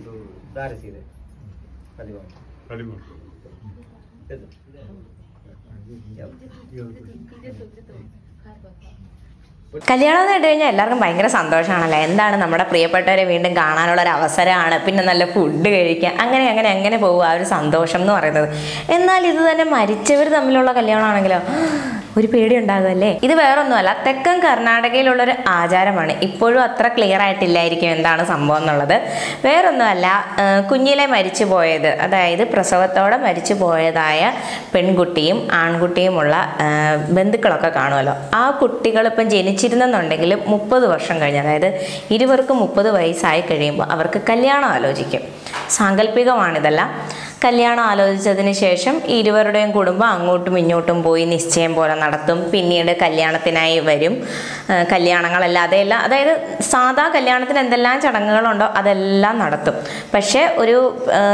ಇದು ದಾರಿ ಸೀರೆ ಹದಿಮೂರು ಹದಿಮೂರು ಇದು കല്യാണം എന്ന് കേട്ട് കഴിഞ്ഞാൽ എല്ലാവർക്കും ഭയങ്കര സന്തോഷമാണല്ലോ എന്താണ് നമ്മുടെ പ്രിയപ്പെട്ടവരെ വീണ്ടും കാണാനുള്ള ഒരു അവസരമാണ് പിന്നെ നല്ല ഫുഡ് കഴിക്കുക അങ്ങനെ അങ്ങനെ അങ്ങനെ പോകുക ആ ഒരു സന്തോഷം എന്ന് പറയുന്നത് എന്നാൽ ഇത് തന്നെ മരിച്ചവർ തമ്മിലുള്ള കല്യാണമാണെങ്കിലോ ഒരു പേടി ഉണ്ടാകുമല്ലേ? ഇത് വേറൊന്നുമല്ല തെക്കൻ കർണാടകയിലുള്ള ഒരു ആചാരമാണ്. ഇപ്പോഴും അത്ര ക്ലിയർ ആയിട്ടില്ലായിരിക്കും എന്താണ് സംഭവം എന്നുള്ളത്. വേറൊന്നുമല്ല കുഞ്ഞിലെ മരിച്ചു പോയത് അതായത് പ്രസവത്തോടെ മരിച്ചു പോയതായ പെൺകുട്ടിയും ആൺകുട്ടിയുമുള്ള ബന്ധുക്കളൊക്കെ കാണുമല്ലോ. ആ കുട്ടികൾ ഇപ്പം ജനിച്ചിരുന്നെന്നുണ്ടെങ്കിലും മുപ്പത് വർഷം കഴിഞ്ഞ്. അതായത് ഇരുവർക്കും മുപ്പത് വയസ്സായി കഴിയുമ്പോൾ അവർക്ക് കല്യാണം ആലോചിക്കും. സാങ്കല്പികമാണിതെല്ലാം കല്യാണം ആലോചിച്ചതിന് ശേഷം ഇരുവരുടെയും കുടുംബം അങ്ങോട്ടും ഇങ്ങോട്ടും പോയി നിശ്ചയം പോലെ നടത്തും. പിന്നീട് കല്യാണത്തിനായി വരും. കല്യാണങ്ങളല്ലാതെ എല്ലാം അതായത് സാധാ കല്യാണത്തിന് എന്തെല്ലാം ചടങ്ങുകളുണ്ടോ അതെല്ലാം നടത്തും. പക്ഷേ ഒരു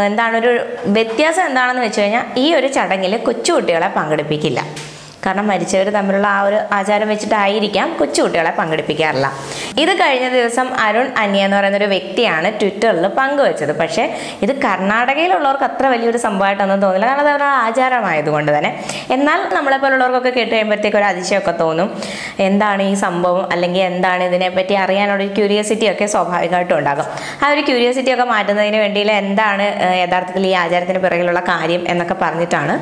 എന്താണ് ഒരു വ്യത്യാസം എന്താണെന്ന് വെച്ച് കഴിഞ്ഞാൽ ഈ ഒരു ചടങ്ങിൽ കൊച്ചുകുട്ടികളെ പങ്കെടുപ്പിക്കില്ല. കാരണം മരിച്ചവർ തമ്മിലുള്ള ആ ഒരു ആചാരം വെച്ചിട്ടായിരിക്കാം കൊച്ചുകുട്ടികളെ പങ്കെടുപ്പിക്കാറില്ല. ഇത് കഴിഞ്ഞ ദിവസം അരുൺ അന്യ എന്ന് പറയുന്ന ഒരു വ്യക്തിയാണ് ട്വിറ്ററിൽ പങ്കുവച്ചത്. പക്ഷേ ഇത് കർണാടകയിലുള്ളവർക്ക് അത്ര വലിയൊരു സംഭവമായിട്ടൊന്നും തോന്നില്ല. കാരണം അത് അവരുടെ ആചാരമായതുകൊണ്ട് തന്നെ. എന്നാൽ നമ്മളെ പോലുള്ളവർക്കൊക്കെ കേട്ട് കഴിയുമ്പോഴത്തേക്ക് ഒരു അതിശയമൊക്കെ തോന്നും. എന്താണ് ഈ സംഭവം? അല്ലെങ്കിൽ എന്താണ് ഇതിനെപ്പറ്റി അറിയാനുള്ള ഒരു ക്യൂരിയോസിറ്റി ഒക്കെ സ്വാഭാവികമായിട്ടും ഉണ്ടാകും. ആ ഒരു ക്യൂരിയോസിറ്റി ഒക്കെ മാറ്റുന്നതിന് വേണ്ടിയിൽ എന്താണ് യഥാർത്ഥത്തിൽ ഈ ആചാരത്തിന് പിറകിലുള്ള കാര്യം എന്നൊക്കെ പറഞ്ഞിട്ടാണ്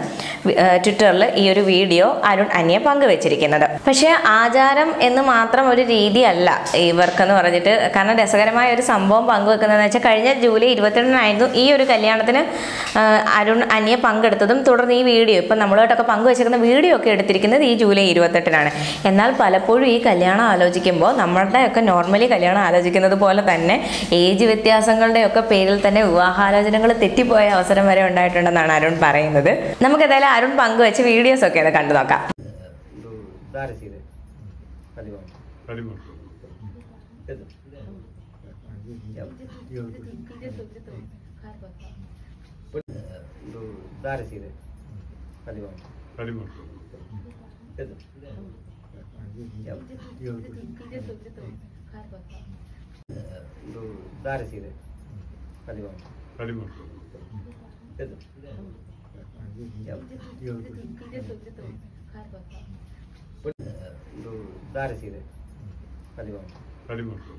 ട്വിറ്ററിൽ ഈ ഒരു വീഡിയോ അരുൺ അന്യ പങ്കുവച്ചിരിക്കുന്നത്. പക്ഷേ ആചാരം എന്ന് മാത്രം ഒരു രീതിയല്ല. ഇവർക്കെന്ന് പറഞ്ഞിട്ട് കാരണം രസകരമായ ഒരു സംഭവം പങ്കുവെക്കുന്നതെന്ന് വെച്ചാൽ കഴിഞ്ഞ ജൂലൈ ഇരുപത്തിരണ്ടിനായിരുന്നു ഈ ഒരു കല്യാണത്തിന് അരുൺ അനിയെ പങ്കെടുത്തതും തുടർന്ന് ഈ വീഡിയോ ഇപ്പം നമ്മളായിട്ടൊക്കെ പങ്കുവെച്ചിരിക്കുന്ന വീഡിയോ ഒക്കെ എടുത്തിരിക്കുന്നത് ഈ ജൂലൈ ഇരുപത്തെട്ടിനാണ്. എന്നാൽ പലപ്പോഴും ഈ കല്യാണം ആലോചിക്കുമ്പോൾ നമ്മളുടെയൊക്കെ നോർമലി കല്യാണം ആലോചിക്കുന്നത് പോലെ തന്നെ ഏജ് വ്യത്യാസങ്ങളുടെയൊക്കെ പേരിൽ തന്നെ വിവാഹാലോചനകൾ തെറ്റിപ്പോയ അവസരം വരെ ഉണ്ടായിട്ടുണ്ടെന്നാണ് അരുൺ പറയുന്നത്. നമുക്ക് ഏതായാലും അരുൺ പങ്കുവെച്ച വീഡിയോസ് ഒക്കെ ഒന്ന് കണ്ടു നോക്കാം. ಇದು ಒಂದು ದಾರ ಸೀರೆ ಕಲಿಮಾಂಶ ಇದು ಒಂದು ದಾರಿ ಸೀರೆ ಕಲಿಮಾಂಶ ಇದು ಒಂದು ದಾರಿ ಸೀರೆ ಕಲಿಮಾಂಶ ಸರಿ ಮಾಡ್ಕೊ